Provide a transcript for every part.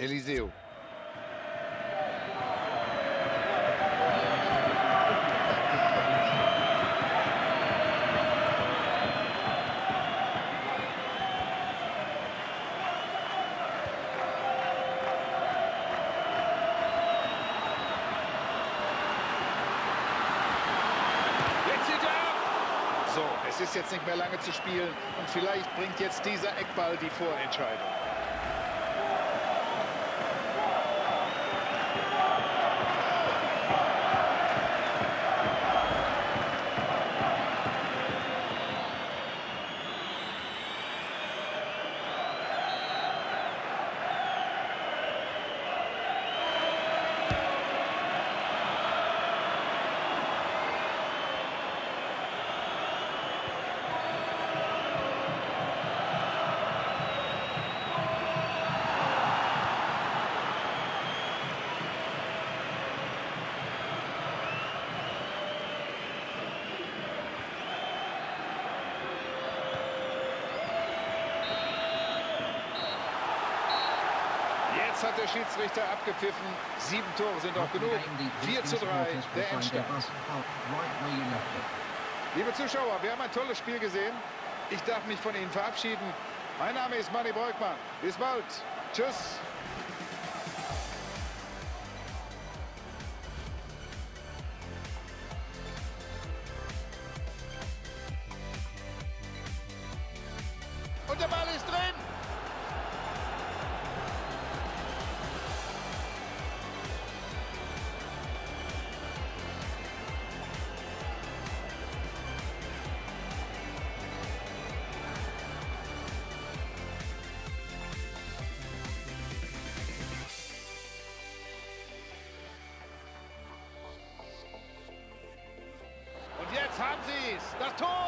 Eliseo. So, es ist jetzt nicht mehr lange zu spielen und vielleicht bringt jetzt dieser Eckball die Vorentscheidung. Jetzt hat der Schiedsrichter abgepfiffen. Sieben Tore sind auch genug. 4 zu 3 der Endstand. Liebe Zuschauer, wir haben ein tolles Spiel gesehen. Ich darf mich von Ihnen verabschieden. Mein Name ist Manny Breukmann. Bis bald. Tschüss. Und der Ball ist Gato!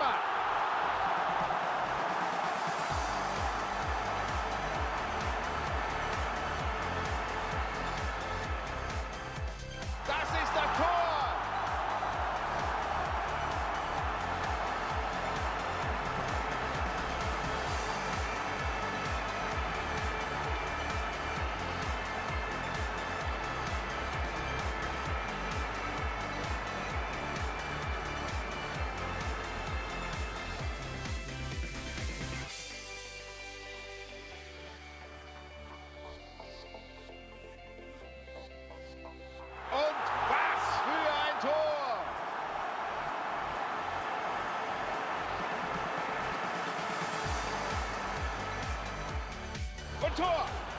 Benzema. Und Tor!